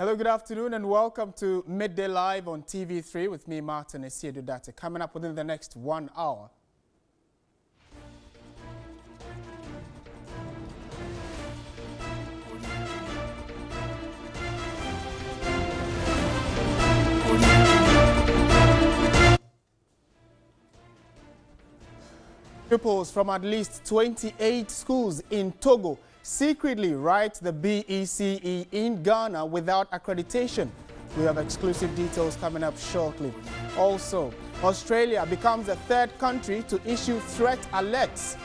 Hello, good afternoon, and welcome to Midday Live on TV3 with me, Martin Asiedu-Dartey. Coming up within the next one hour. Pupils from at least 28 schools in Togo secretly write the BECE in Ghana without accreditation. We have exclusive details coming up shortly. Also, Australia becomes the third country to issue threat alerts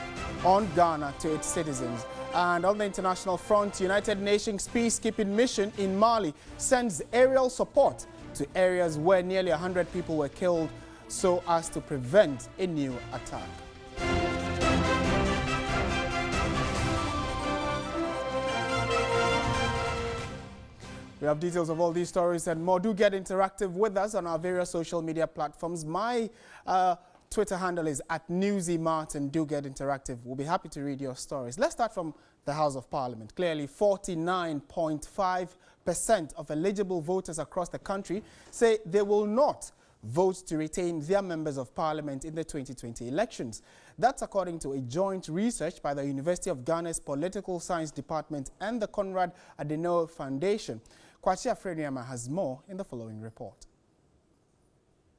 on Ghana to its citizens. And on the international front, United Nations peacekeeping mission in Mali sends aerial support to areas where nearly 100 people were killed so as to prevent a new attack. We have details of all these stories and more. Do get interactive with us on our various social media platforms. My uh, Twitter handle is at Newsy Martin. Do get interactive. We'll be happy to read your stories. Let's start from the House of Parliament. Clearly, 49.5% of eligible voters across the country say they will not vote to retain their members of parliament in the 2020 elections. That's according to a joint research by the University of Ghana's Political Science Department and the Konrad Adenauer Foundation. Kwachi Afreniama has more in the following report.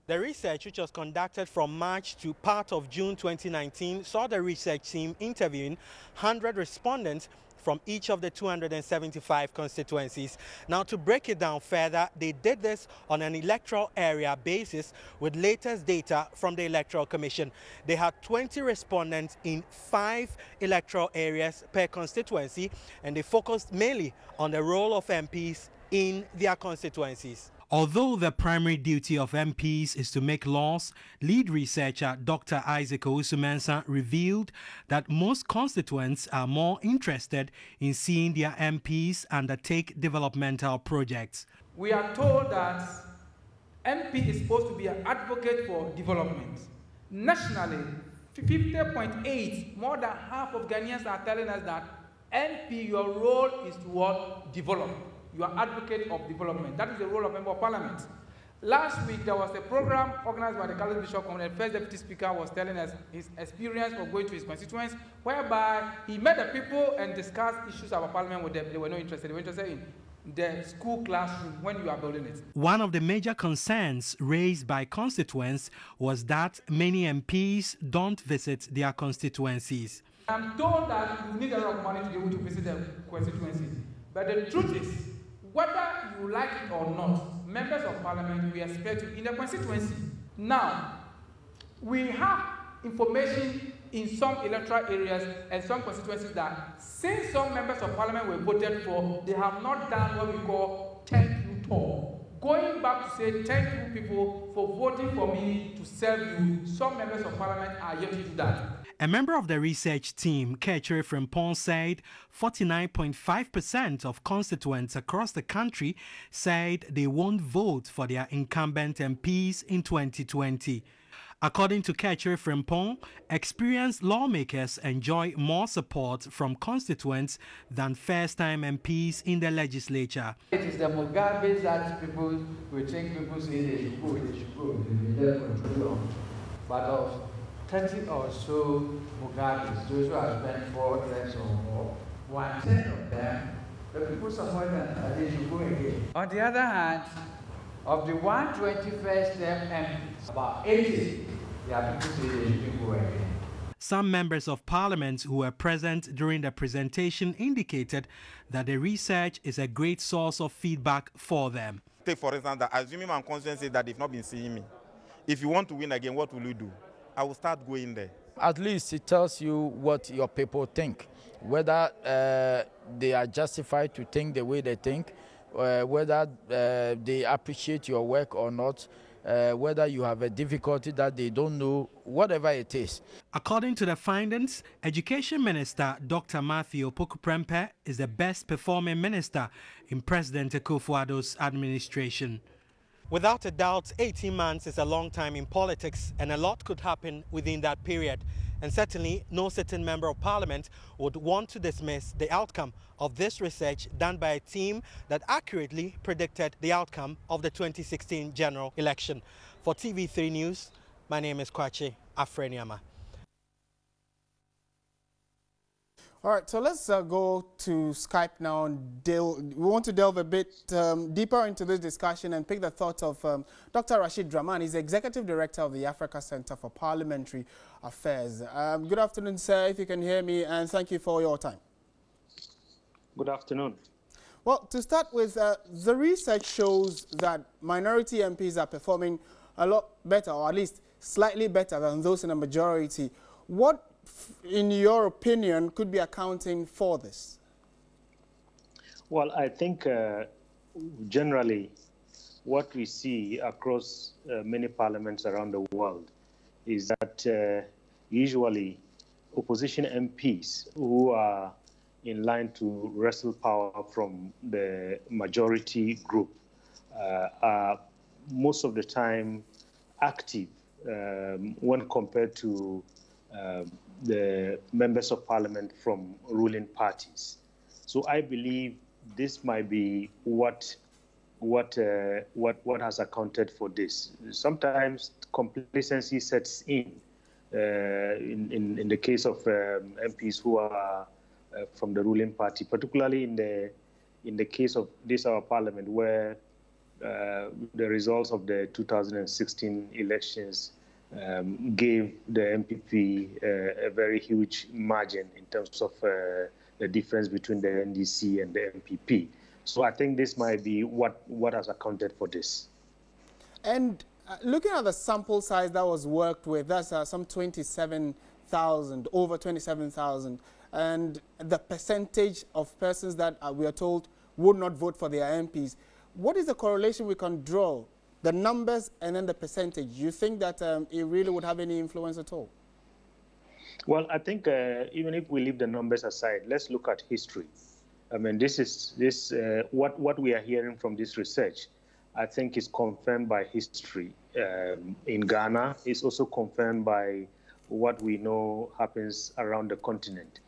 The research, which was conducted from March to part of June 2019, saw the research team interviewing 100 respondents from each of the 275 constituencies. Now, to break it down further, they did this on an electoral area basis with latest data from the Electoral Commission. They had 20 respondents in five electoral areas per constituency, and they focused mainly on the role of MPs in their constituencies. Although the primary duty of MPs is to make laws, lead researcher Dr. Isaac Owusu-Mensah revealed that most constituents are more interested in seeing their MPs undertake developmental projects. We are told that MP is supposed to be an advocate for development. Nationally, 50.8, more than half of Ghanaians are telling us that MP, your role is to what? Develop you are advocate of development. That is the role of member of parliament. Last week, there was a program organized by the Catholic Bishop Community. First Deputy Speaker was telling us his experience of going to his constituents, whereby he met the people and discussed issues about parliament with them. They were not interested. They were interested in the school classroom when you are building it. One of the major concerns raised by constituents was that many MPs don't visit their constituencies. I'm told that you need a lot of money to be able to visit the constituencies. But the truth is, whether you like it or not, members of parliament, we expect you in the constituency. Now, we have information in some electoral areas and some constituencies that since some members of parliament were voted for, they have not done what we call thank you talk. Going back to say thank you people for voting for me to serve you, some members of parliament are yet to do that. A member of the research team, Ketchere Frimpong, said 49.5% of constituents across the country said they won't vote for their incumbent MPs in 2020. According to Ketchere Frimpong, experienced lawmakers enjoy more support from constituents than first-time MPs in the legislature. It is the Mugabe that people will think people say they should go, they should go, they will control. But of 30 or so Mugabes, those who have spent four years or more, one tenth of them, the people support them, they should go again. On the other hand, of the 121st MPs, about 80, there are people say they should go again. Some members of parliament who were present during the presentation indicated that the research is a great source of feedback for them. Take for instance, that assuming my conscience that they've not been seeing me, if you want to win again, what will you do? I will start going there. At least it tells you what your people think, whether uh, they are justified to think the way they think, whether uh, they appreciate your work or not. Uh, whether you have a difficulty that they don't know, whatever it is. According to the findings, Education Minister Dr. Matthew Opoku is the best performing minister in President Akufo-Addo's administration. Without a doubt, 18 months is a long time in politics and a lot could happen within that period. And certainly, no sitting member of parliament would want to dismiss the outcome of this research done by a team that accurately predicted the outcome of the 2016 general election. For TV3 News, my name is Kwache Afreniama. All right, so let's uh, go to Skype now and deal, we want to delve a bit um, deeper into this discussion and pick the thoughts of um, Dr. Rasheed Draman. He's Executive Director of the Africa Center for Parliamentary Affairs. Um, good afternoon, sir, if you can hear me, and thank you for your time. Good afternoon. Well, to start with, uh, the research shows that minority MPs are performing a lot better, or at least slightly better than those in a majority. What in your opinion, could be accounting for this? Well, I think uh, generally what we see across uh, many parliaments around the world is that uh, usually opposition MPs who are in line to wrestle power from the majority group uh, are most of the time active um, when compared to um, the members of parliament from ruling parties. So I believe this might be what what uh, what what has accounted for this. Sometimes complacency sets in. Uh, in, in, in the case of um, MPs who are uh, from the ruling party, particularly in the in the case of this our parliament, where uh, the results of the 2016 elections um, gave the NPP uh, a very huge margin in terms of uh, the difference between the NDC and the NPP. So I think this might be what, what has accounted for this. And uh, looking at the sample size that was worked with, that's uh, some 27,000, over 27,000, and the percentage of persons that uh, we are told would not vote for their MPs. What is the correlation we can draw the numbers and then the percentage, you think that um, it really would have any influence at all? Well, I think uh, even if we leave the numbers aside, let's look at history. I mean, this is this uh, what what we are hearing from this research. I think is confirmed by history um, in Ghana. It's also confirmed by what we know happens around the continent.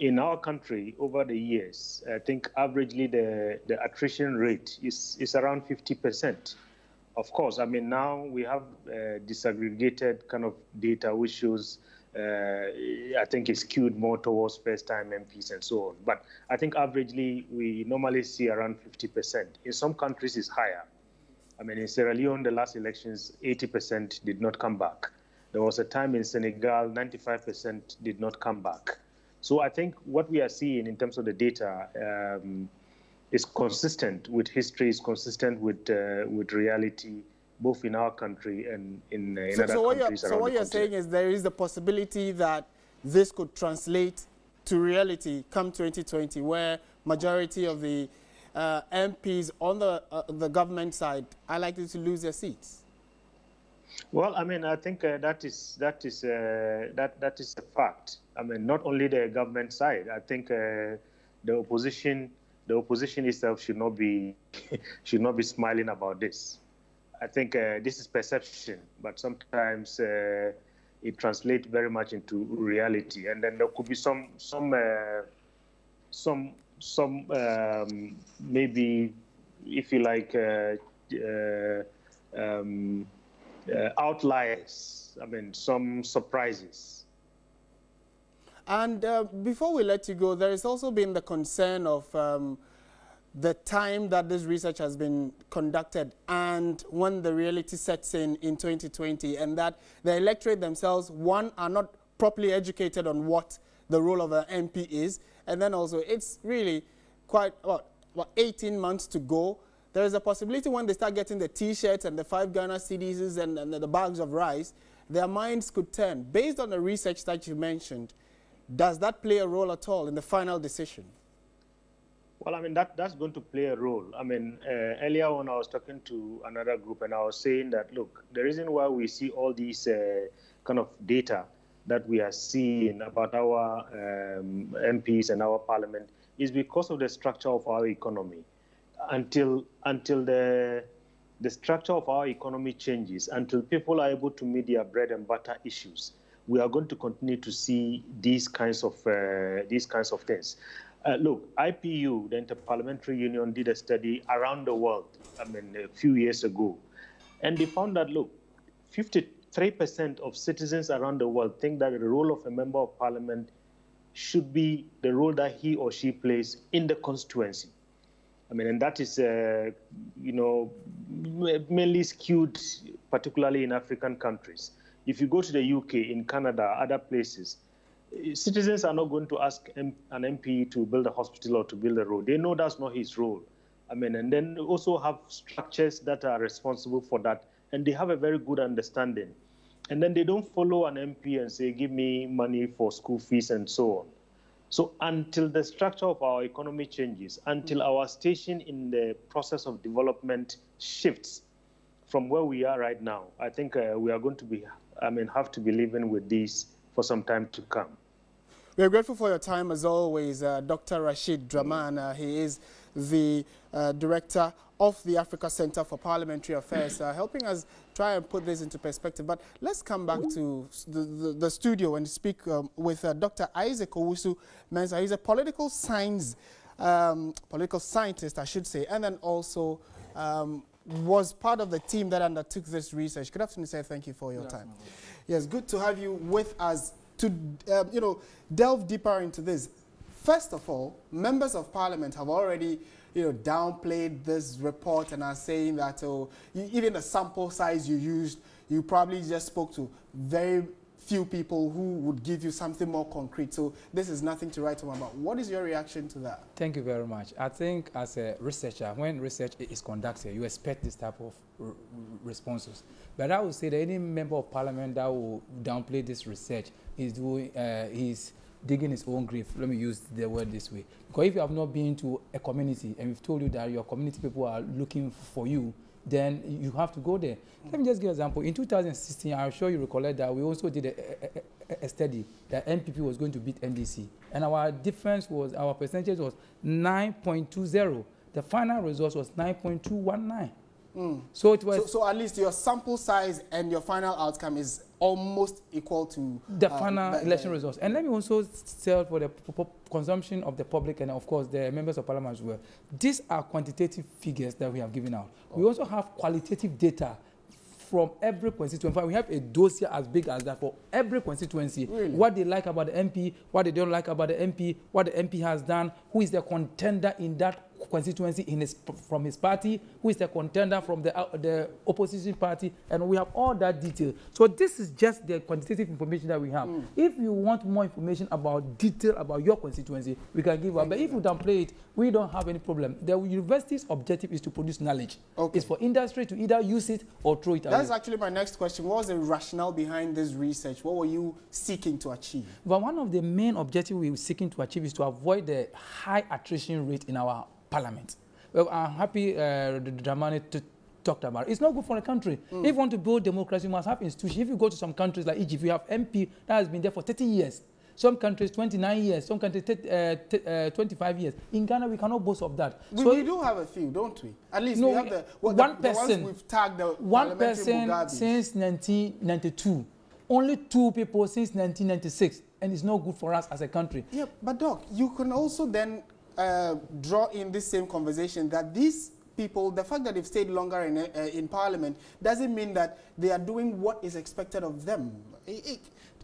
In our country, over the years, I think averagely the, the attrition rate is, is around 50 percent of course, I mean, now we have uh, disaggregated kind of data which shows, uh, I think it's skewed more towards first time MPs and so on. But I think averagely we normally see around 50%. In some countries, it's higher. I mean, in Sierra Leone, the last elections, 80% did not come back. There was a time in Senegal, 95% did not come back. So I think what we are seeing in terms of the data, um, is consistent with history, is consistent with uh, with reality, both in our country and in, uh, in so, other so countries around So what you're saying is there is the possibility that this could translate to reality come 2020, where majority of the uh, MPs on the uh, the government side are likely to lose their seats. Well, I mean, I think uh, that is that is uh, that that is a fact. I mean, not only the government side. I think the opposition the opposition itself should not be should not be smiling about this. I think uh, this is perception, but sometimes uh, it translates very much into reality. And then there could be some some uh, some some um, maybe, if you like, uh, uh, um, uh, outliers. I mean, some surprises. And uh, before we let you go, there has also been the concern of um, the time that this research has been conducted and when the reality sets in in 2020 and that the electorate themselves, one, are not properly educated on what the role of an MP is. And then also it's really quite, what, what 18 months to go. There is a possibility when they start getting the T-shirts and the five Ghana cedis and, and the bags of rice, their minds could turn. Based on the research that you mentioned, does that play a role at all in the final decision? Well, I mean, that, that's going to play a role. I mean, uh, earlier on, I was talking to another group and I was saying that, look, the reason why we see all these uh, kind of data that we are seeing about our um, MPs and our parliament is because of the structure of our economy. Until, until the, the structure of our economy changes, until people are able to meet their bread and butter issues, we are going to continue to see these kinds of uh, these kinds of things. Uh, look, IPU, the Interparliamentary Union, did a study around the world. I mean, a few years ago, and they found that look, 53% of citizens around the world think that the role of a member of parliament should be the role that he or she plays in the constituency. I mean, and that is, uh, you know, mainly skewed, particularly in African countries. If you go to the UK, in Canada, other places, citizens are not going to ask an MP to build a hospital or to build a road. They know that's not his role. I mean, and then also have structures that are responsible for that, and they have a very good understanding. And then they don't follow an MP and say, give me money for school fees and so on. So until the structure of our economy changes, until our station in the process of development shifts from where we are right now, I think uh, we are going to be, I mean, have to be living with this for some time to come. We're grateful for your time as always, uh, Dr. Rasheed Draman. Uh, he is the uh, director of the Africa Center for Parliamentary Affairs, uh, helping us try and put this into perspective. But let's come back to the, the, the studio and speak um, with uh, Dr. Isaac Owusu Mensah. He's a political science, um, political scientist, I should say, and then also um, was part of the team that undertook this research. Good afternoon, sir. Thank you for your time. Yes, good to have you with us to, um, you know, delve deeper into this. First of all, members of parliament have already you know, downplayed this report and are saying that oh, even the sample size you used, you probably just spoke to very few people who would give you something more concrete. So this is nothing to write home about. What is your reaction to that? Thank you very much. I think as a researcher, when research is conducted, you expect this type of responses. But I would say that any member of parliament that will downplay this research is doing uh, is digging his own grave. Let me use the word this way. Because if you have not been to a community and we've told you that your community people are looking for you, then you have to go there. Let me just give an example. In 2016, I'm sure you recollect that we also did a, a, a, study that NPP was going to beat NDC. And our difference was, our percentage was 9.20. The final result was 9.219. Mm. So it was. So, so, at least your sample size and your final outcome is almost equal to the uh, final election results. And let me also tell for the consumption of the public and of course the members of parliament as well. These are quantitative figures that we have given out. Okay. We also have qualitative data from every constituency. We have a dossier as big as that for every constituency. Really? What they like about the MP, what they don't like about the MP, what the MP has done, who is the contender in that constituency in his, from his party, who is the contender from the, uh, the opposition party, and we have all that detail. So this is just the quantitative information that we have. Mm. If you want more information about detail about your constituency, we can give up. But if you don't play it, we don't have any problem. The university's objective is to produce knowledge. Okay. It's for industry to either use it or throw it away. That's actually my next question. What was the rationale behind this research? What were you seeking to achieve? Well, one of the main objectives we were seeking to achieve is to avoid the high attrition rate in our parliament. Well, I'm happy uh, Dramani to talked about. It's not good for a country. Mm. If you want to build democracy, you must have institutions. If you go to some countries like Egypt, you have MP that has been there for 30 years. Some countries 29 years, some countries uh, uh, 25 years. In Ghana, we cannot boast of that. We, so we do have a few, don't we? At least no, we have the, well, one the, person, the we've tagged the one person Mugabe. since 1992. Only two people since 1996, and it's not good for us as a country. Yeah, but Doc, you can also then uh, draw in this same conversation that these people, the fact that they've stayed longer in, uh, in parliament doesn't mean that they are doing what is expected of them.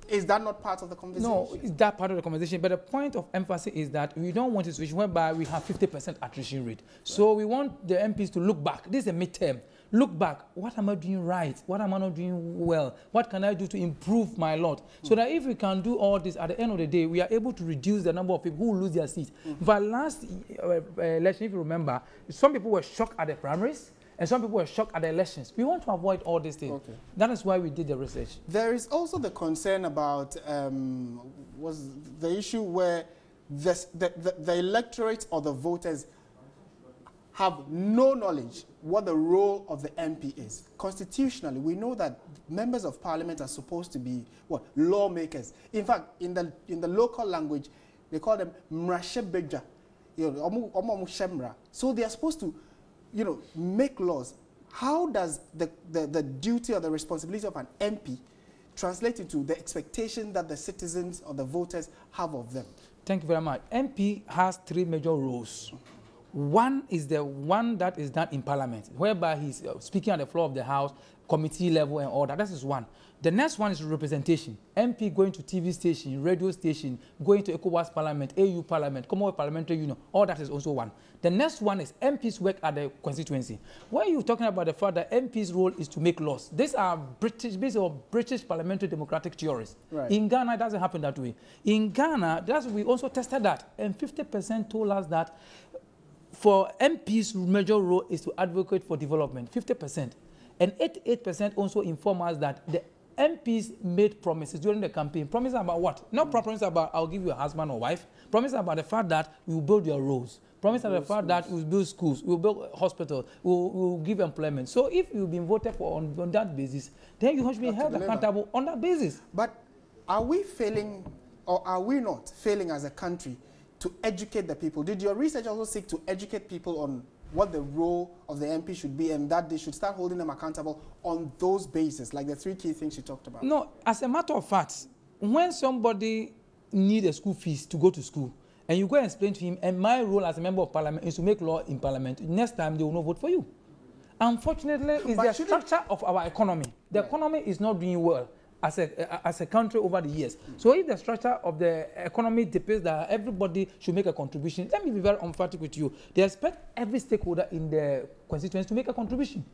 Is that not part of the conversation? No, it's that part of the conversation. But the point of emphasis is that we don't want a situation whereby we have 50% attrition rate. So we want the MPs to look back. This is a midterm look back, what am I doing right? What am I not doing well? What can I do to improve my lot? Mm. So that if we can do all this, at the end of the day, we are able to reduce the number of people who lose their seats. Mm. But last uh, uh, election, if you remember, some people were shocked at the primaries. And some people were shocked at the elections. We want to avoid all these things. Okay. That is why we did the research. There is also the concern about um, was the issue where the, the, the electorate or the voters have no knowledge what the role of the MP is. Constitutionally, we know that members of parliament are supposed to be what lawmakers. In fact, in the in the local language, they call them mrashebeja, you know, So they are supposed to, you know, make laws. How does the, the, the duty or the responsibility of an MP translate into the expectation that the citizens or the voters have of them? Thank you very much. MP has three major roles. One is the one that is done in Parliament, whereby he's uh, speaking on the floor of the House, committee level and all that. That is one. The next one is representation. MP going to TV station, radio station, going to ECOWAS Parliament, AU Parliament, Commonwealth Parliamentary Union. All that is also one. The next one is MP's work at the constituency. Where you're talking about the fact that MP's role is to make laws. These are British, based on British parliamentary democratic theories. Right. In Ghana, it doesn't happen that way. In Ghana, that's we also tested that, and 50% told us that for MP's major role is to advocate for development, 50%. And 88% also inform us that the MPs made promises during the campaign. Promises about what? Not mm. promises about I'll give you a husband or wife. Promises about the fact that we will build your roads. Promises about the fact that we'll build schools, we'll build hospitals, we'll, we'll give employment. So if you've been voted for on, on that basis, then you to be held accountable on that basis. But are we failing, or are we not failing as a country to educate the people? Did your research also seek to educate people on what the role of the MP should be and that they should start holding them accountable on those bases, like the three key things you talked about? No, as a matter of fact, when somebody needs a school fees to go to school, and you go and explain to him, and my role as a member of parliament is to make law in parliament, next time they will not vote for you. Unfortunately, it's But the structure of our economy. The economy is not doing well as a, as a country over the years. So if the structure of the economy depends that everybody should make a contribution, let me be very emphatic with you. They expect every stakeholder in the constituency to make a contribution.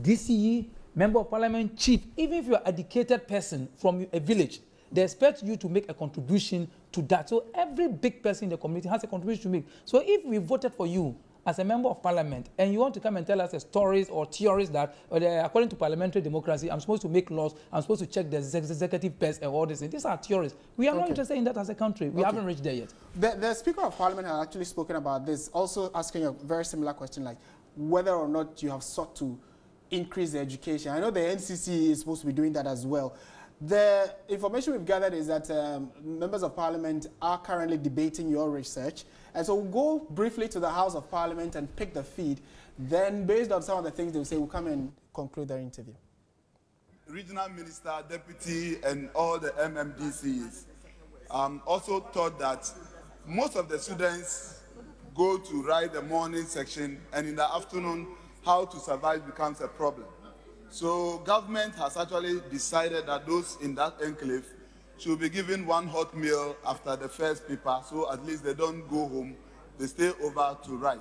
DCE, member of parliament, chief, even if you're an educated person from a village, they expect you to make a contribution to that. So every big person in the community has a contribution to make. So if we voted for you as a member of parliament and you want to come and tell us the stories or theories that uh, according to parliamentary democracy, I'm supposed to make laws, I'm supposed to check the exec- executive best and all this. These are theories. We are not Okay. interested in that as a country. We Okay. haven't reached there yet. The, the Speaker of Parliament has actually spoken about this, also asking a very similar question, like whether or not you have sought to increase the education. I know the NCC is supposed to be doing that as well. The information we've gathered is that um, members of Parliament are currently debating your research. And so we'll go briefly to the House of Parliament and pick the feed. Then, based on some of the things they'll say, we'll come and conclude their interview. regional minister, deputy, and all the MMDCs um, also thought that most of the students go to write the morning section, and in the afternoon, how to survive becomes a problem. So government has actually decided that those in that enclave should be given one hot meal after the first paper, so at least they don't go home, they stay over to write.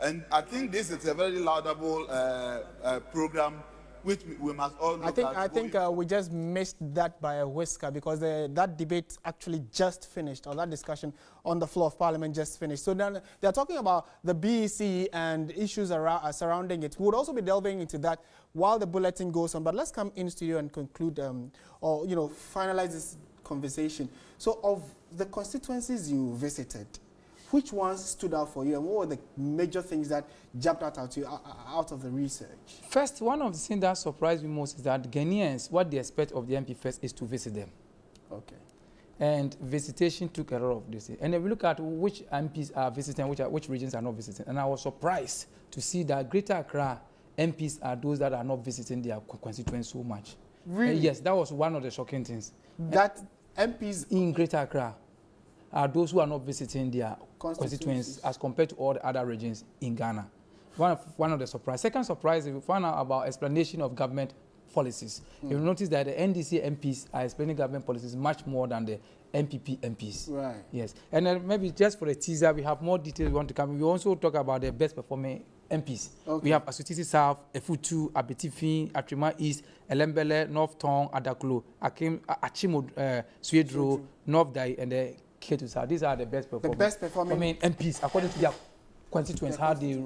And I think this is a very laudable uh, uh, program which we- must all look I think, at. I think uh, we just missed that by a whisker because the, that debate actually just finished, or that discussion on the floor of Parliament just finished. So then they're talking about the BEC and issues around, uh, surrounding it. We would also be delving into that while the bulletin goes on. But let's come in studio and conclude, um, or you know, finalize this conversation. So, of the constituencies you visited, which ones stood out for you, and what were the major things that jumped out at you uh, uh, out of the research? First, one of the things that surprised me most is that Ghanaians, what they expect of the MP first is to visit them. Okay. And visitation took a lot of this. And if we look at which MPs are visiting, which, are, which regions are not visiting, and I was surprised to see that Greater Accra MPs are those that are not visiting their co- constituents so much. Really? And yes, that was one of the shocking things. That MPs In Greater Accra are those who are not visiting their constituents as compared to all the other regions in Ghana. One of, one of the surprise. Second surprise, if we found out about explanation of government policies. Hmm. You'll notice that the NDC MPs are explaining government policies much more than the NPP MPs. Right. Yes. And then maybe just for a teaser, we have more details we want to come. We also talk about the best performing MPs. Okay. We have Asutifi South, Effutu, Abetifin, Atrima East, Ellembelle, North Tong, Adaklu, Akim, Achimo, uh, Swedru, North Dayi, and the Ketu South. These are the best performing, The best performing- I mean, MPs according to their constituents, how they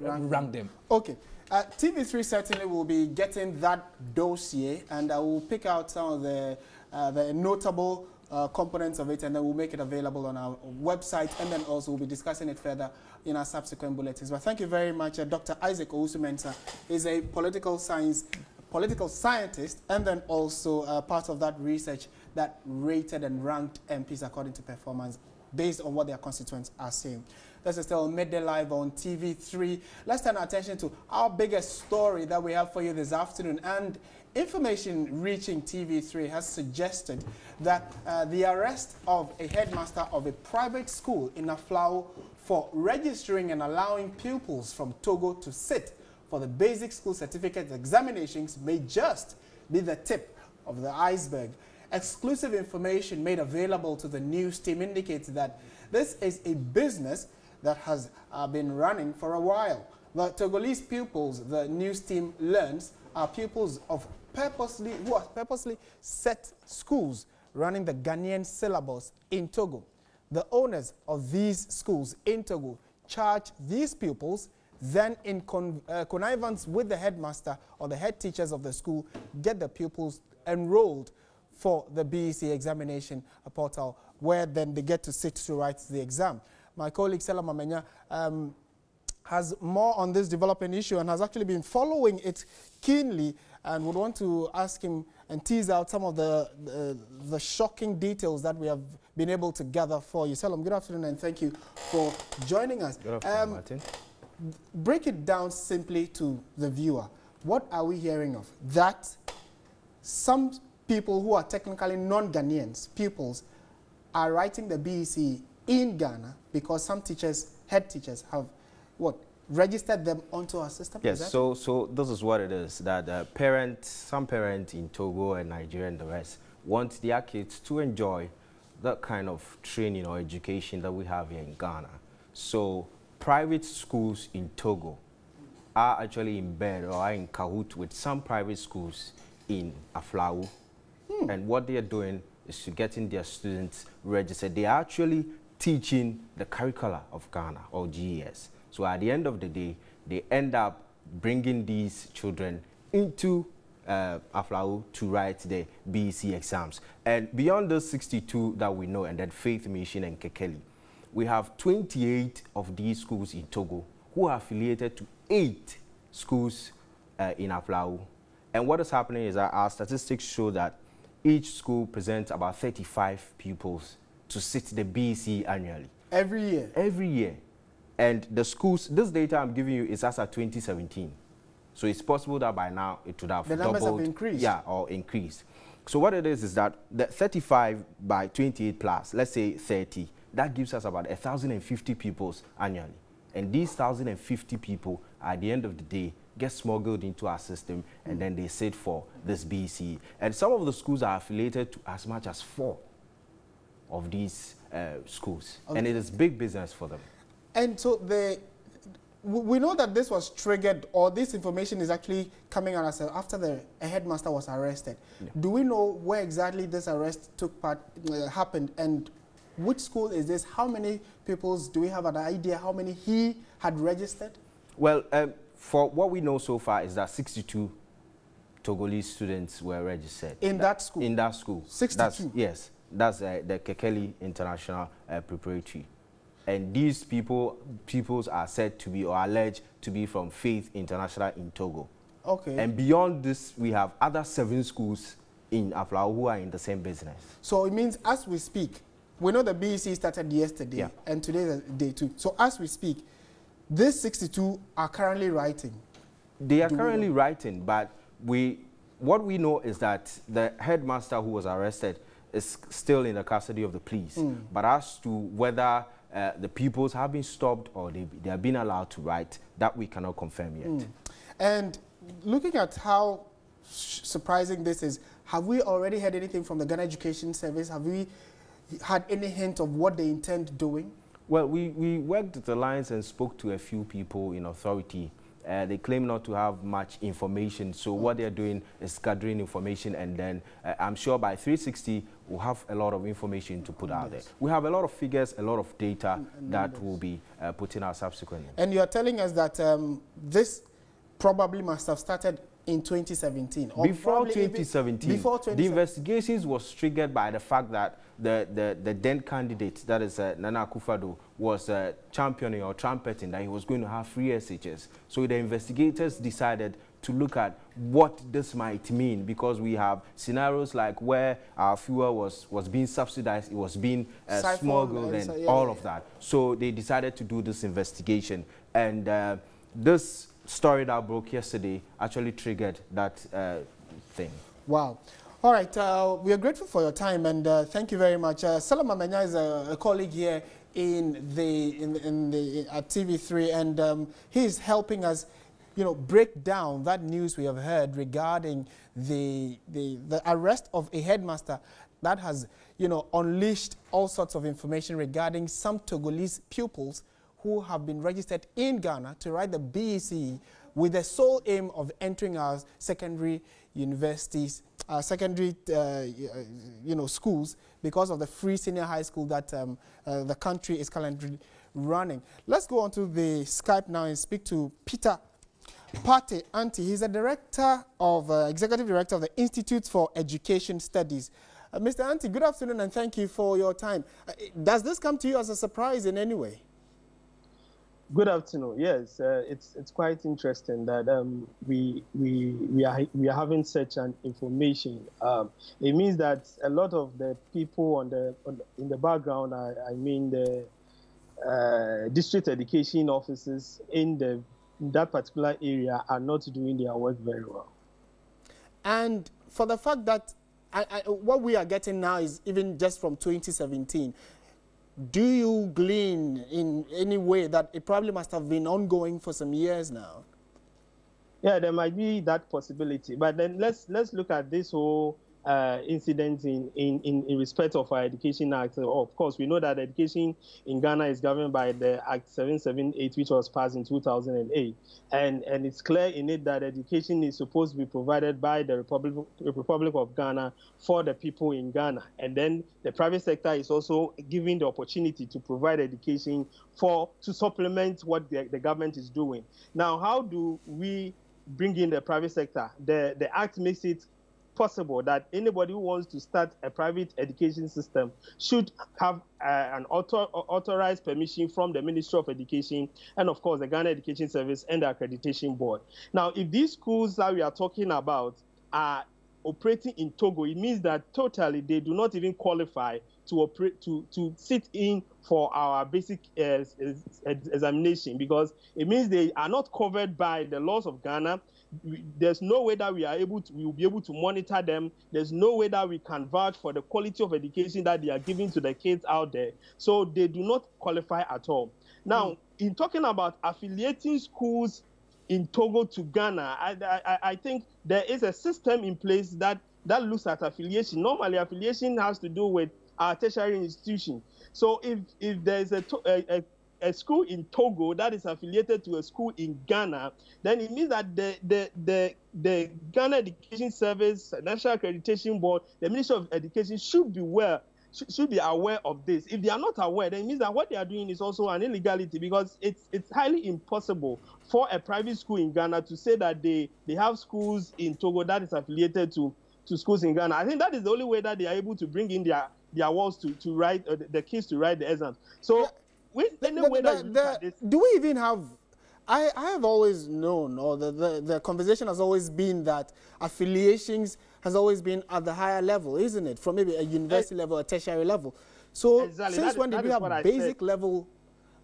Rank rank, them. Okay. Uh, TV3 certainly will be getting that dossier, and I will pick out some of the, uh, the notable uh, components of it, and then we'll make it available on our website, and then also we'll be discussing it further in our subsequent bulletins. But thank you very much. Uh, Dr. Isaac Owusu-Mensah is a political science, political scientist, and then also uh, part of that research that rated and ranked MPs according to performance based on what their constituents are saying. This is still Midday Live on TV3. Let's turn our attention to our biggest story that we have for you this afternoon. And information reaching TV3 has suggested that uh, the arrest of a headmaster of a private school in Aflao for registering and allowing pupils from Togo to sit for the basic school certificate examinations may just be the tip of the iceberg. Exclusive information made available to the news team indicates that this is a business that has uh, been running for a while. The Togolese pupils, the news team learns, are pupils of purposely, who are purposely set schools running the Ghanaian syllabus in Togo. The owners of these schools in Togo charge these pupils then in con uh, connivance with the headmaster or the head teachers of the school, get the pupils enrolled for the BEC examination portal, where then they get to sit to write the exam. My colleague Selah Mamenya um, has more on this developing issue and has actually been following it keenly and would want to ask him and tease out some of the, the, the shocking details that we have been able to gather for you. Selam, good afternoon and thank you for joining us. Good afternoon, um, Martin break it down simply to the viewer. What are we hearing of? That some people who are technically non-Ghanaians, pupils, are writing the BEC in Ghana because some teachers, head teachers, have what registered them onto our system? Yes, so so this is what it is that uh, parents, some parents in Togo and Nigeria and the rest want their kids to enjoy that kind of training or education that we have here in Ghana. So private schools in Togo are actually in bed or are in cahoot with some private schools in Aflao. Hmm. And what they are doing is to getting their students registered. They are actually teaching the curricula of Ghana or GES. So at the end of the day, they end up bringing these children into uh, Aflao to write the BEC exams. And beyond those 62 that we know, and then Faith Mission and Kekeli, we have 28 of these schools in Togo who are affiliated to eight schools uh, in Aflao. And what is happening is that our statistics show that each school presents about 35 pupils to sit the BEC annually. Every year? Every year. And the schools, this data I'm giving you is as of 2017. So it's possible that by now it would have the doubled. numbers have increased. Yeah, or increased. So what it is is that the 35 by 28 plus, let's say 30, that gives us about 1,050 pupils annually. And these 1,050 people, at the end of the day, get smuggled into our system and then they sit for this BC. And some of the schools are affiliated to as much as four of these uh, schools. Okay. And it is big business for them. And so the we know that this was triggered or this information is actually coming out after the headmaster was arrested. Yeah. Do we know where exactly this arrest took part uh, happened and which school is this? How many pupils do we have an idea how many he had registered? Well, um, for what we know so far is that 62 Togolese students were registered. In that, that school? In that school. 62? That's, yes. That's uh, the Kekeli International uh, Preparatory. And these people, pupils are said to be or alleged to be from Faith International in Togo. Okay. And beyond this, we have other seven schools in Aflao who are in the same business. So it means as we speak, we know the BEC started yesterday, yeah. and today is day two. So as we speak, these 62 are currently writing. They are Do currently writing, but we, what we know is that the headmaster who was arrested is still in the custody of the police. Mm. But as to whether uh, the pupils have been stopped or they, they have been allowed to write, that we cannot confirm yet. Mm. And looking at how surprising this is, have we already heard anything from the Ghana Education Service? Have we had any hint of what they intend doing? Well, we, we worked the lines and spoke to a few people in authority. Uh, they claim not to have much information, so what they're doing is gathering information, and then uh, I'm sure by 360 we'll have a lot of information to put out there. We have a lot of figures, a lot of data and, that will be uh, put in our subsequently. And you're telling us that um, this probably must have started in 2017. Before 2017, before 2017, the investigations was triggered by the fact that the, the, the then candidate, that is uh, Nana Akufo-Addo, was uh, championing or trumpeting that he was going to have free SHS. So the investigators decided to look at what this might mean because we have scenarios like where our fuel was, was being subsidized, it was being uh, smuggled and yeah, all yeah, of that. So they decided to do this investigation. And uh, this story that broke yesterday actually triggered that uh, thing. Wow. All right, uh, we are grateful for your time and uh, thank you very much. Uh, Salama Menya is a, a colleague here in the, in, in the, at TV3 and um, he is helping us, you know, break down that news we have heard regarding the, the, the arrest of a headmaster that has, you know, unleashed all sorts of information regarding some Togolese pupils who have been registered in Ghana to write the BEC with the sole aim of entering our secondary universities, uh, secondary, uh, you know, schools because of the free senior high school that um, uh, the country is currently running. Let's go on to the Skype now and speak to Peter Partey Anti. He's the director of, uh, executive director of the Institute for Education Studies. Uh, Mr. Anti, good afternoon and thank you for your time. Uh, does this come to you as a surprise in any way? Good afternoon. Yes, uh, it's it's quite interesting that um, we we we are we are having such an information. Um, it means that a lot of the people on the, on the in the background, I, I mean the uh, district education offices in the in that particular area are not doing their work very well. And for the fact that I, I, what we are getting now is even just from 2017, do you glean in any way that it probably must have been ongoing for some years now? Yeah, there might be that possibility. But then let's let's look at this whole uh, incident in, in, in, in respect of our Education Act. Of course, we know that education in Ghana is governed by the Act 778, which was passed in 2008. And, and it's clear in it that education is supposed to be provided by the Republic, Republic of Ghana for the people in Ghana. And then the private sector is also given the opportunity to provide education for to supplement what the, the government is doing. Now, how do we bring in the private sector? The, the Act makes it possible that anybody who wants to start a private education system should have uh, an author, authorized permission from the Ministry of Education and, of course, the Ghana Education Service and the Accreditation Board. Now, if these schools that we are talking about are operating in Togo, it means that totally they do not even qualify to operate to to sit in for our basic uh, examination because it means they are not covered by the laws of Ghana there's no way that we are able to we will be able to monitor them. There's no way that we can vouch for the quality of education that they are giving to the kids out there. So they do not qualify at all. Now mm. in talking about affiliating schools in togo to ghana I, I, I think there is a system in place that that looks at affiliation. Normally affiliation has to do with our tertiary institution. So if if there is a, a, a school in Togo that is affiliated to a school in Ghana, then it means that the the the, the Ghana Education Service, National Accreditation Board, the Ministry of Education should be aware should be aware of this. If they are not aware, then it means that what they are doing is also an illegality because it's it's highly impossible for a private school in Ghana to say that they they have schools in Togo that is affiliated to to schools in Ghana. I think that is the only way that they are able to bring in their their walls to to write uh, the kids to write the exams. So we, the, the, the, do we even have I, I have always known or the, the, the conversation has always been that affiliations has always been at the higher level isn't it from maybe a university level a tertiary level so exactly. since that when is, did we have basic level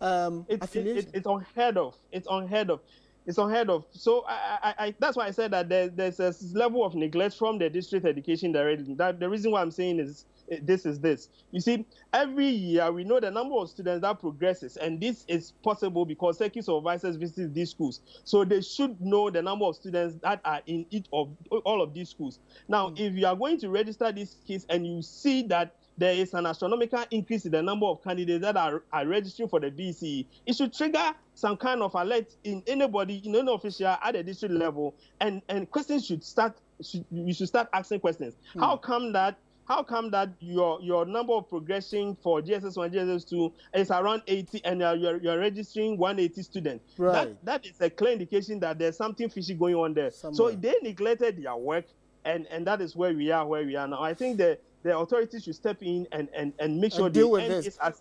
um, it, affiliation? It, it, it's unheard of it's unheard of it's unheard of. So I, I, I, that's why I said that there, there's a level of neglect from the district education director. That the reason why I'm saying is this is this. You see, every year we know the number of students that progresses, and this is possible because circuit supervisors visit these schools, so they should know the number of students that are in each of all of these schools. Now, mm. if you are going to register these kids and you see that there is an astronomical increase in the number of candidates that are, are registering for the BCE, it should trigger some kind of alert in anybody, in any official at the district level, and, and questions should start, should, you should start asking questions. Hmm. How come that how come that your your number of progression for GSS1, GSS2 is around 80 and you're, you're registering 180 students? Right. That, that is a clear indication that there's something fishy going on there. Somewhere. So they neglected their work, and, and that is where we are, where we are now. I think the, the authorities should step in and, and, and make sure and they end this. this as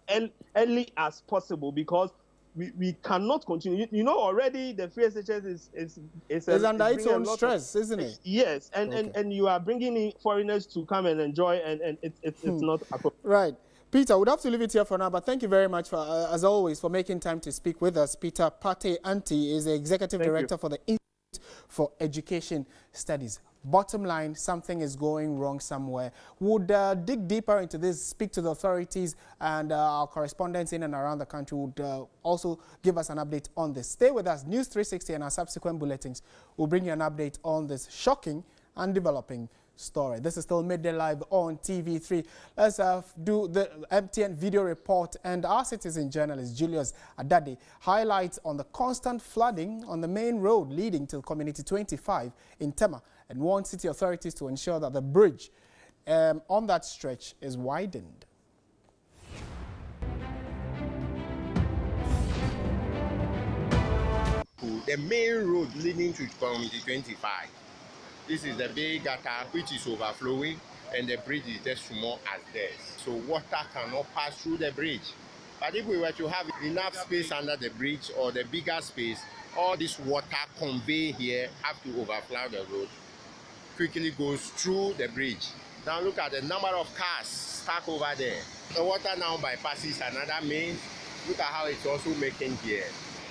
early as possible because we, we cannot continue. You, you know, already the free SHS is is is, it's under its own stress, of, isn't it? Yes, and, okay. and and you are bringing in foreigners to come and enjoy, and and it's it's, it's hmm. not appropriate. Right. Peter, we'd have to leave it here for now, but thank you very much, for, uh, as always, for making time to speak with us. Peter Partey Anti is the Executive thank Director you. for the for Education Studies. Bottom line, something is going wrong somewhere. Would uh, dig deeper into this, speak to the authorities and uh, our correspondents in and around the country would uh, also give us an update on this. Stay with us. News 360 and our subsequent bulletins will bring you an update on this shocking and developing story. This is still midday live on TV3. Let's uh, do the MTN video report and our citizen journalist Julius Adade highlights on the constant flooding on the main road leading to Community 25 in Tema and warns city authorities to ensure that the bridge um, on that stretch is widened. The main road leading to Community 25 this is the big gutter which is overflowing and the bridge is just small as this. So water cannot pass through the bridge. But if we were to have enough space under the bridge or the bigger space, all this water convey here have to overflow the road, quickly goes through the bridge. Now look at the number of cars stuck over there. The water now bypasses another main. Look at how it's also making here.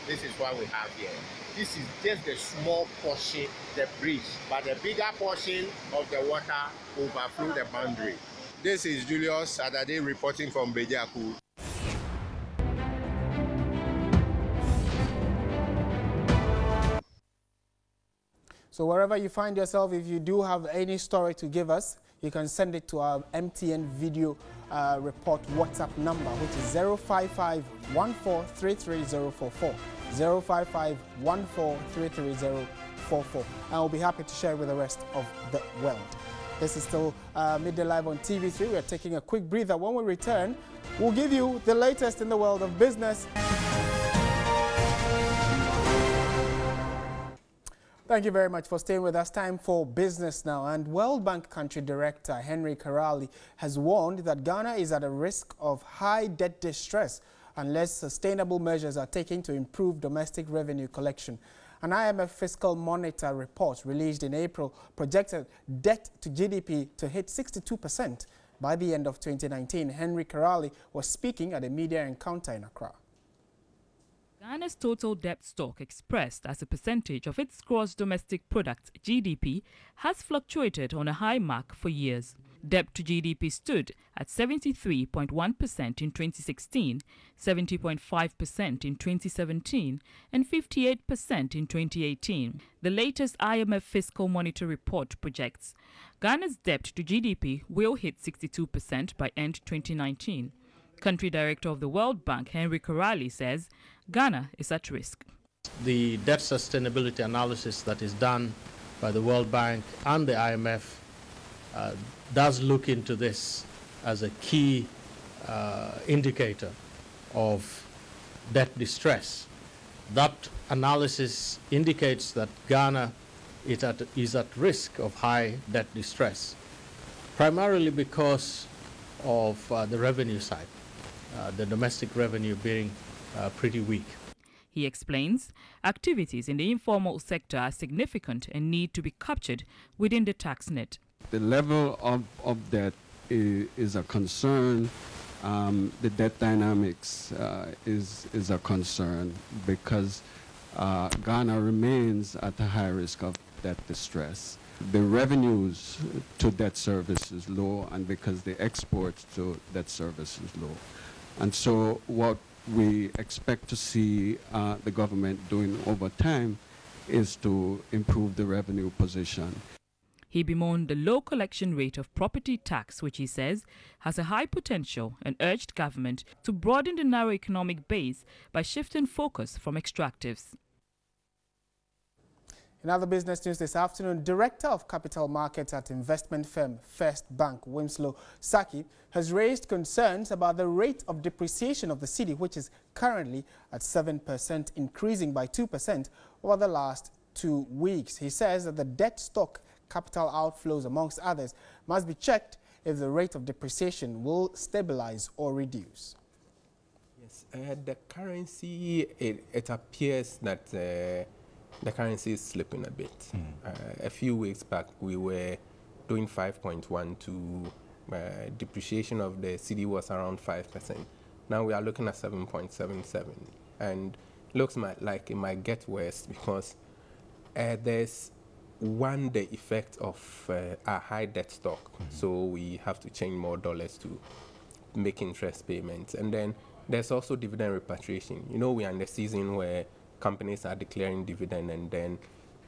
This is what we have here. This is just the small portion, the bridge, but the bigger portion of the water overflow the boundary. This is Julius Saturday reporting from Bejaku. So wherever you find yourself, if you do have any story to give us, you can send it to our MTN video uh, report WhatsApp number, which is 055 1433044. 055 And we'll be happy to share with the rest of the world. This is still uh, Midday Live on TV3. We're taking a quick breather. When we return, we'll give you the latest in the world of business. Thank you very much for staying with us. Time for business now. And World Bank Country Director Henry Kerali has warned that Ghana is at a risk of high debt distress unless sustainable measures are taken to improve domestic revenue collection. An IMF fiscal monitor report released in April projected debt to GDP to hit 62% by the end of 2019. Henry Kerali was speaking at a media encounter in Accra. Ghana's total debt stock expressed as a percentage of its gross domestic product GDP has fluctuated on a high mark for years. Debt to GDP stood at 73.1% in 2016, 70.5% in 2017, and 58% in 2018. The latest IMF Fiscal Monitor report projects Ghana's debt to GDP will hit 62% by end 2019. Country Director of the World Bank, Henry Kerali, says Ghana is at risk. The debt sustainability analysis that is done by the World Bank and the IMF does look into this as a key uh, indicator of debt distress. That analysis indicates that Ghana is at, is at risk of high debt distress, primarily because of uh, the revenue side, uh, the domestic revenue being uh, pretty weak. He explains activities in the informal sector are significant and need to be captured within the tax net the level of, of debt is, is a concern. Um, the debt dynamics uh, is, is a concern because uh, Ghana remains at a high risk of debt distress. The revenues to debt service is low and because the exports to debt service is low. And so what we expect to see uh, the government doing over time is to improve the revenue position. He bemoaned the low collection rate of property tax, which he says has a high potential, and urged government to broaden the narrow economic base by shifting focus from extractives. In other business news this afternoon, Director of Capital Markets at investment firm First Bank, Wimslow Saki, has raised concerns about the rate of depreciation of the cedi, which is currently at 7%, increasing by 2% over the last two weeks. He says that the debt stock capital outflows, amongst others, must be checked if the rate of depreciation will stabilize or reduce. Yes, uh, the currency, it, it appears that uh, the currency is slipping a bit. Mm. Uh, a few weeks back, we were doing 5.12. Uh, depreciation of the cedi was around 5%. Now we are looking at 7.77. And looks like it might get worse because uh, there's one, the effect of uh, our high debt stock. Mm -hmm. So we have to change more dollars to make interest payments. And then there's also dividend repatriation. You know, we are in the season where companies are declaring dividend and then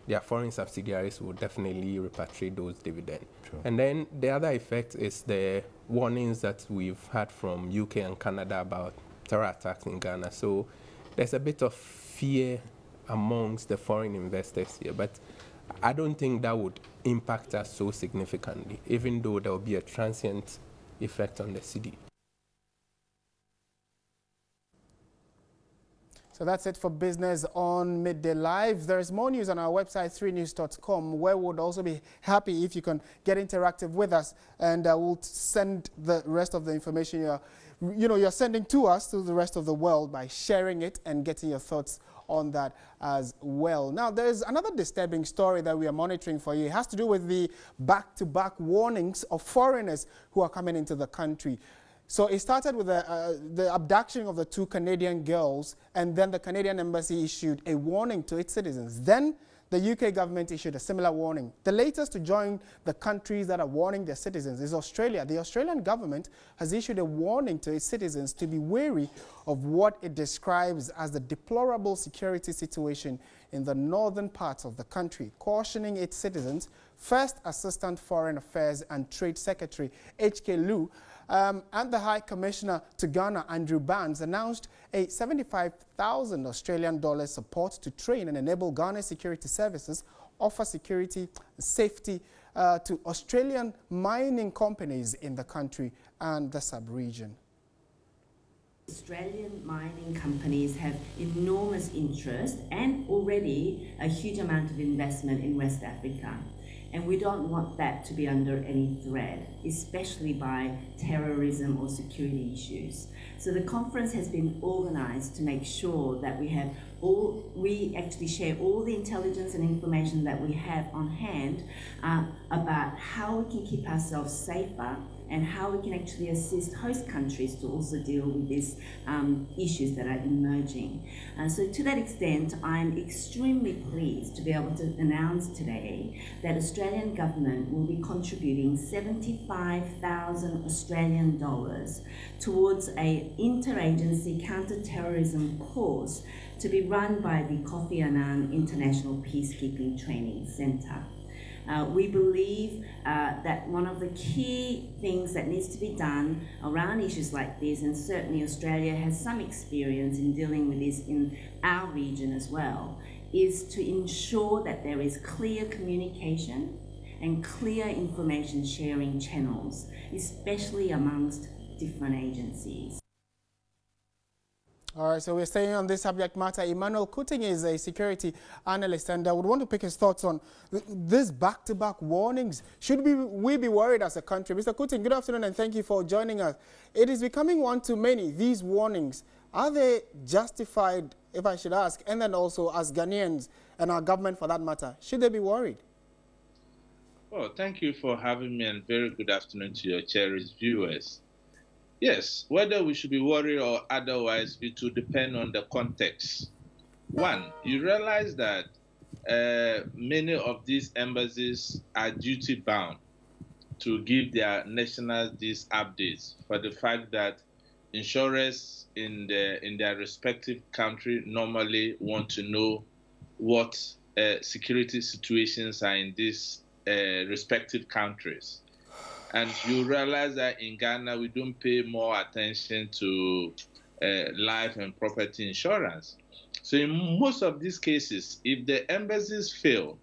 their foreign subsidiaries will definitely repatriate those dividends. Sure. And then the other effect is the warnings that we've had from UK and Canada about terror attacks in Ghana. So there's a bit of fear amongst the foreign investors here, but I don't think that would impact us so significantly, even though there will be a transient effect on the cedi. So that's it for business on Midday Live. There's more news on our website, 3news.com, where we'd also be happy if you can get interactive with us and uh, we'll send the rest of the information you're, you know, you're sending to us to the rest of the world by sharing it and getting your thoughts on that as well. Now, there's another disturbing story that we are monitoring for you. It has to do with the back-to-back -back warnings of foreigners who are coming into the country. So it started with uh, the abduction of the two Canadian girls, and then the Canadian embassy issued a warning to its citizens. Then the UK government issued a similar warning. The latest to join the countries that are warning their citizens is Australia. The Australian government has issued a warning to its citizens to be wary of what it describes as the deplorable security situation in the northern parts of the country, cautioning its citizens. First Assistant Foreign Affairs and Trade Secretary H.K. Liu um, and the High Commissioner to Ghana, Andrew Barnes, announced a 75,000 Australian dollars support to train and enable Ghana security services offer security safety uh, to Australian mining companies in the country and the sub-region. Australian mining companies have enormous interest and already a huge amount of investment in West Africa. And we don't want that to be under any threat, especially by terrorism or security issues. So the conference has been organized to make sure that we have all, we actually share all the intelligence and information that we have on hand uh, about how we can keep ourselves safer and how we can actually assist host countries to also deal with these um, issues that are emerging. Uh, so to that extent, I'm extremely pleased to be able to announce today that the Australian government will be contributing 75,000 Australian dollars towards a interagency counter-terrorism course to be run by the Kofi Annan International Peacekeeping Training Centre. Uh, we believe uh, that one of the key things that needs to be done around issues like this, and certainly Australia has some experience in dealing with this in our region as well, is to ensure that there is clear communication and clear information sharing channels, especially amongst different agencies. All right, so we're staying on this subject matter. Emmanuel Kuting is a security analyst, and I would want to pick his thoughts on th this back-to-back -back warnings. Should we, we be worried as a country? Mr. Kuting, good afternoon, and thank you for joining us. It is becoming one too many, these warnings. Are they justified, if I should ask, and then also as Ghanaians and our government for that matter, should they be worried? Well, thank you for having me, and very good afternoon to your cherished viewers. Yes, whether we should be worried or otherwise, it will depend on the context. One, you realize that uh, many of these embassies are duty bound to give their nationals these updates for the fact that insurers in the in their respective country normally want to know what uh, security situations are in these uh, respective countries. And you realize that in Ghana, we don't pay more attention to uh, life and property insurance. So, in most of these cases, if the embassies fail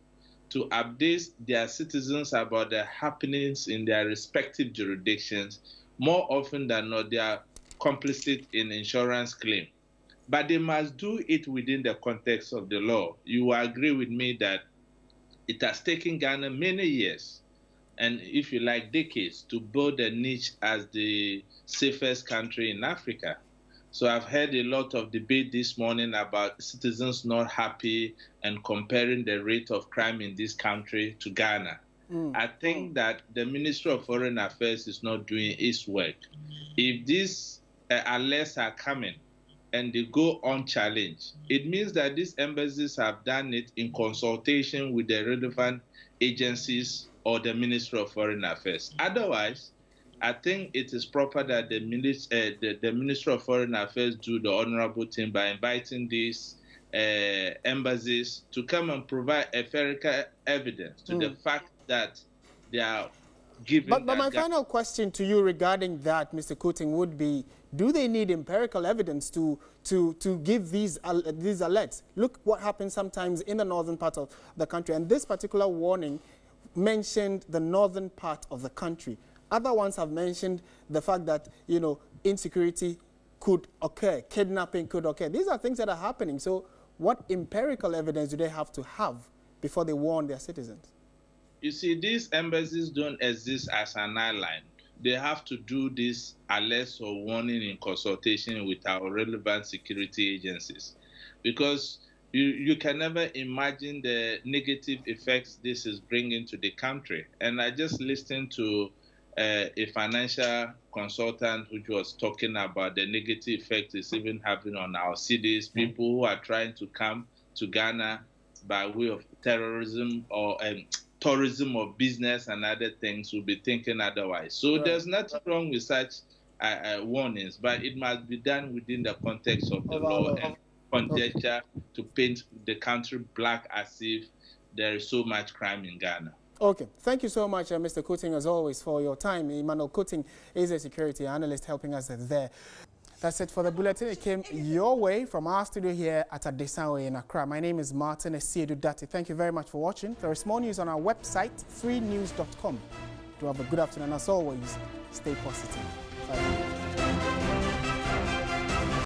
to update their citizens about the happenings in their respective jurisdictions, more often than not, they are complicit in insurance claim. But they must do it within the context of the law. You will agree with me that it has taken Ghana many years and if you like decades to build a niche as the safest country in Africa. So I've heard a lot of debate this morning about citizens not happy and comparing the rate of crime in this country to Ghana. Mm. I think that the Ministry of Foreign Affairs is not doing its work. If these uh, alerts are coming and they go unchallenged, it means that these embassies have done it in consultation with the relevant agencies or the Ministry of Foreign Affairs. Otherwise, I think it is proper that the, uh, the, the Ministry of Foreign Affairs do the honorable thing by inviting these uh, embassies to come and provide empirical evidence to mm. the fact that they are giving. But, but my final question to you regarding that, Mr. Kutting, would be: Do they need empirical evidence to to to give these uh, these alerts? Look what happens sometimes in the northern part of the country, and this particular warning mentioned the northern part of the country. Other ones have mentioned the fact that, you know, insecurity could occur, kidnapping could occur. These are things that are happening. So what empirical evidence do they have to have before they warn their citizens? You see, these embassies don't exist as an island. They have to do this alerts or warning in consultation with our relevant security agencies. Because you, you can never imagine the negative effects this is bringing to the country. And I just listened to uh, a financial consultant which was talking about the negative effect it's even having on our cities, mm-hmm. people who are trying to come to Ghana by way of terrorism or um, tourism or business and other things will be thinking otherwise. So right. there's nothing wrong with such uh, uh, warnings, but it must be done within the context of the law and conjecture to paint the country black as if there is so much crime in Ghana. Okay. Thank you so much, uh, Mr. Kutting, as always, for your time. Emmanuel Kutting is a security analyst helping us there. That's it for the bulletin. It came your way from our studio here at Adesanwe in Accra. My name is Martin Asiedu-Dartey. Thank you very much for watching. There is more news on our website, 3news.com. Do have a good afternoon. As always, stay positive. Bye.